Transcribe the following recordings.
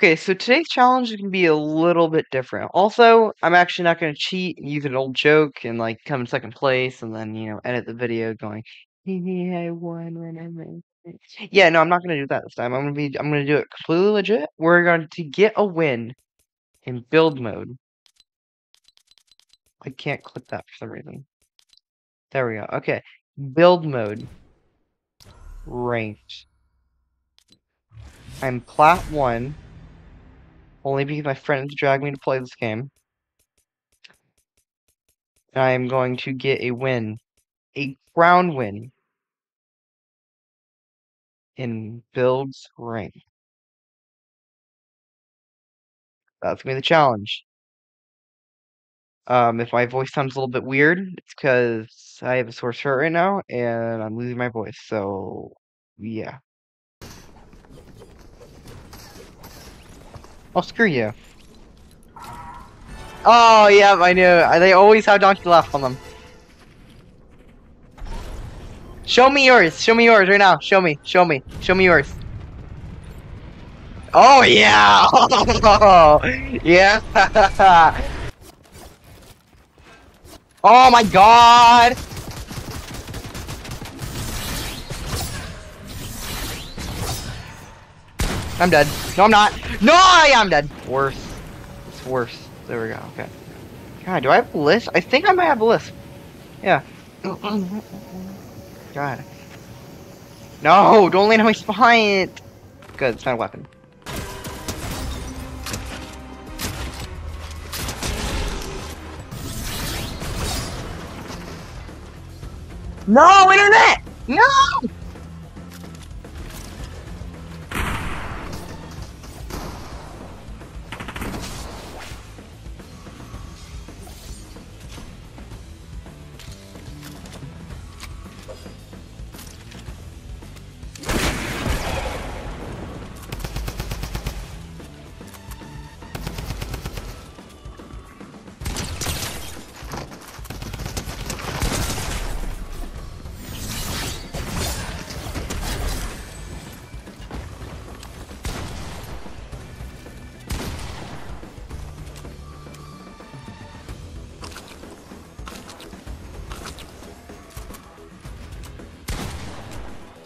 Okay, so today's challenge is gonna be a little bit different. Also, I'm actually not gonna cheat and use an old joke and like come in second place and then, you know, edit the video going, "Yeah, I won when I made it." Yeah, no, I'm not gonna do that this time. I'm gonna be I'm gonna do it completely legit. We're going to get a win in build mode. I can't click that for some reason. There we go. Okay. Build mode. Ranked. I'm plat one. Only because my friends dragged me to play this game. And I am going to get a win. A crown win. In builds rank. That's gonna be the challenge. Um, if my voice sounds a little bit weird, it's because I have a sore throat right now and I'm losing my voice. So, yeah. Oh, screw you. Oh, yeah, I knew. They always have Donkey Left on them. Show me yours. Show me yours right now. Show me. Show me. Show me yours. Oh, yeah. yeah. Oh my god! I'm dead. No, I'm not. No, I am dead. Worse. It's worse. There we go. Okay. God, do I have a list? I think I might have a list. Yeah. God. No, don't land on my spine. Good, it's not a weapon. No, internet! No!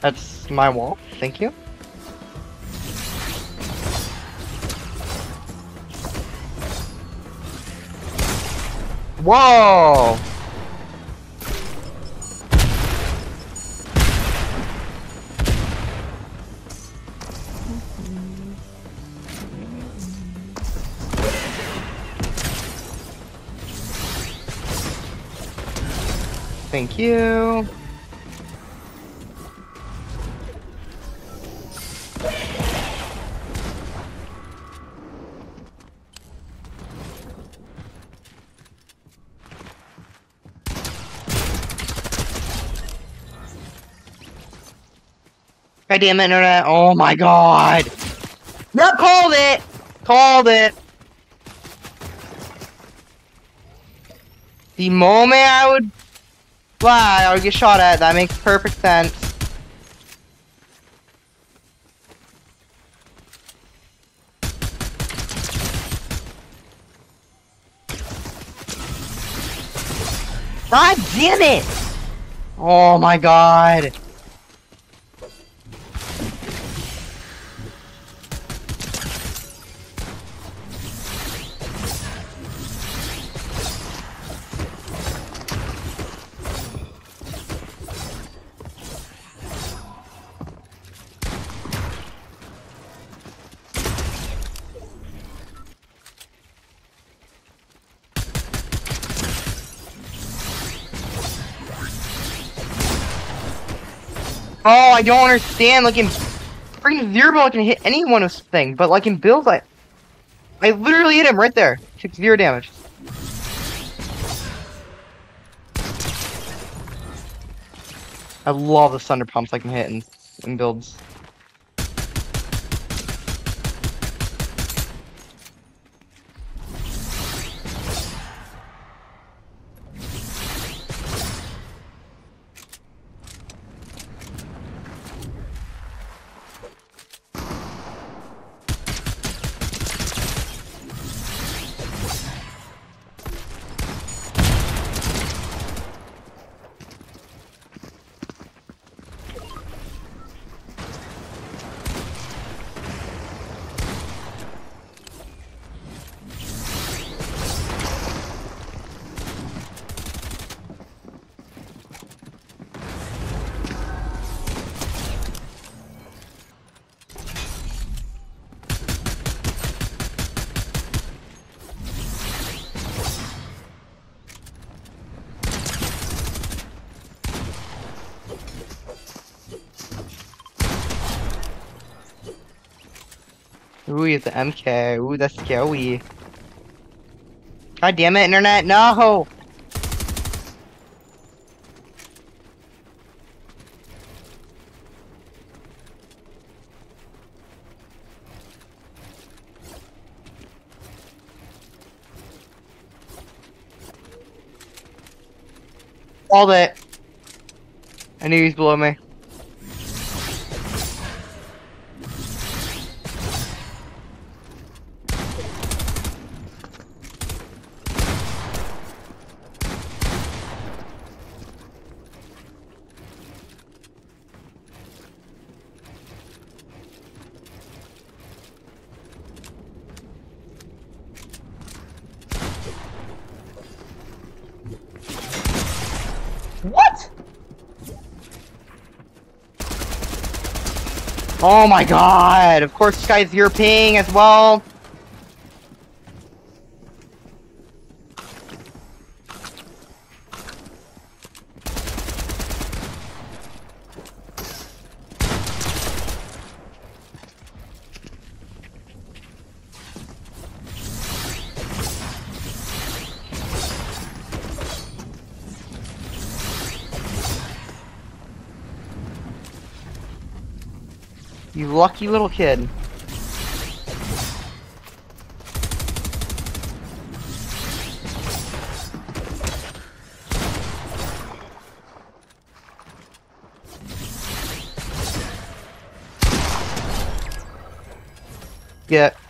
That's my wall. Thank you. Whoa! Thank you. God damn internet. Oh my god. Yep, called it. Called it. The moment I would fly, I would get shot at. That makes perfect sense. God damn it! Oh my god. Oh, I don't understand. Like in freaking zero, I can hit anyone with thing, but like in builds, I I literally hit him right there. Took zero damage. I love the thunder pumps I can hit in, in builds. Ooh, it's the MK. Ooh, that's scary. God damn it, internet, no! Called it. I knew he was below me. Oh my god! Of course this guy's European as well. You lucky little kid. Get.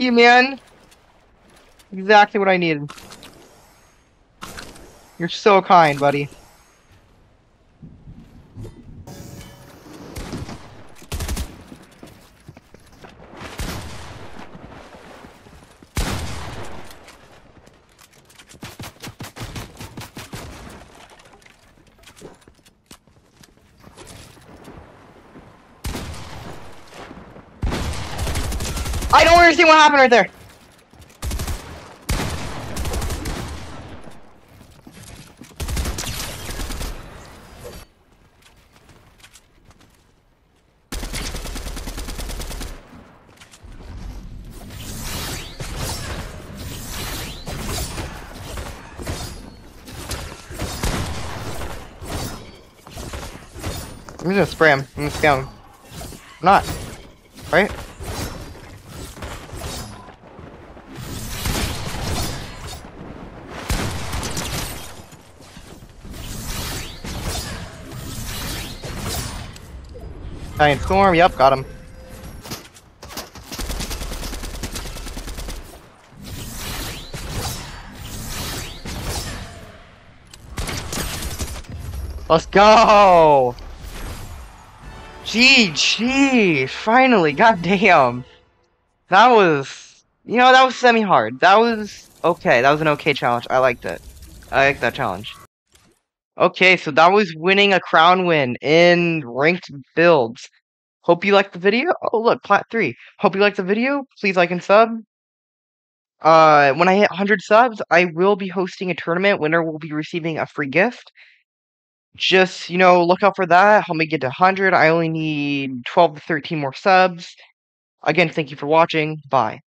You, man. Exactly what I needed. You're so kind, buddy. I don't understand what happened right there. I'm just gonna spray him. I'm gonna scam him. I'm not. Right? Giant storm, yep, got him. Let's go! GG! Finally, goddamn! That was, you know, that was semi-hard. That was okay. That was an okay challenge. I liked it. I liked that challenge. Okay, so that was winning a crown win in ranked builds. Hope you liked the video. Oh, look, plat 3. Hope you liked the video. Please like and sub. Uh, when I hit 100 subs, I will be hosting a tournament. Winner will be receiving a free gift. Just, you know, look out for that. Help me get to 100. I only need 12 to 13 more subs. Again, thank you for watching. Bye.